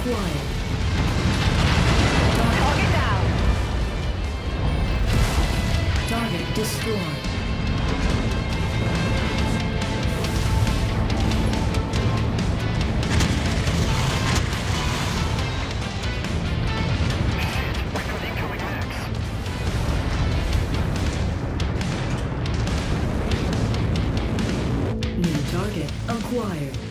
acquired. Target down. Target destroyed. New target acquired.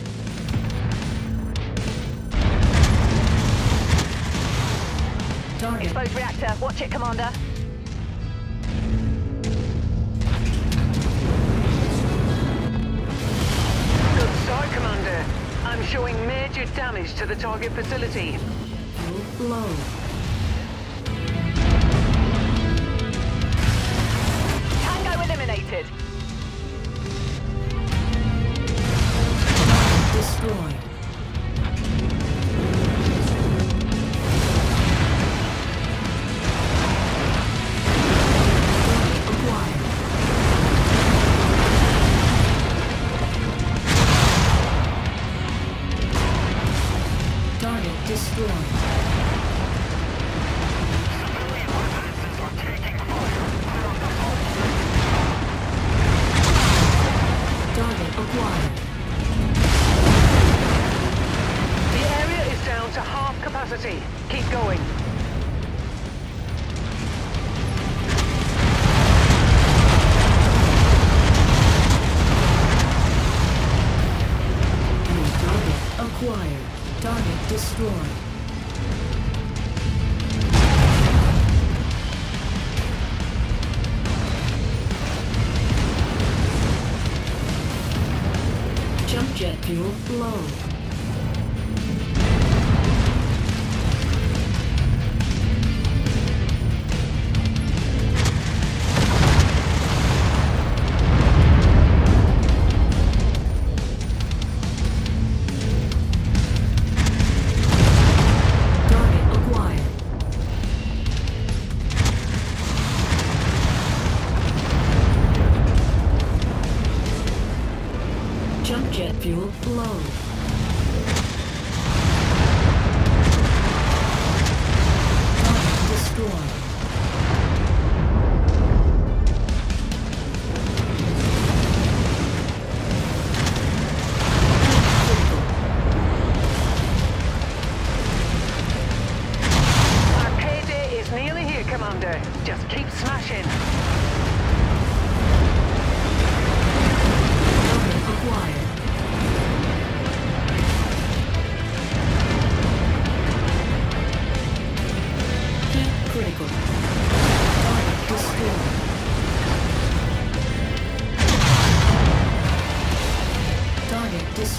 Target Exposed reactor. Watch it, Commander. Good start, Commander. I'm showing major damage to the target facility. fuel low. Target acquired. The area is down to half capacity. Keep going. New target acquired. Target destroyed. Fuel low. Jump jet fuel low.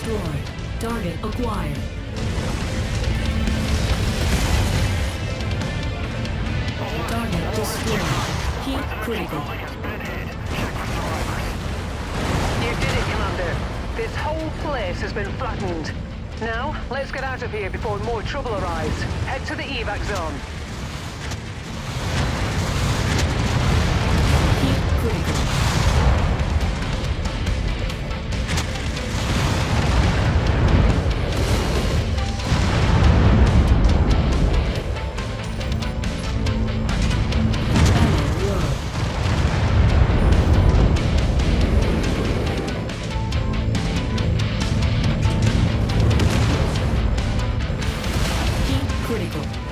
Destroyed. Target acquired. Target destroyed. Heat critical. You did it, Commander. This whole place has been flattened. Now, let's get out of here before more trouble arrives. Head to the evac zone. critical.